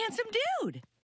handsome dude.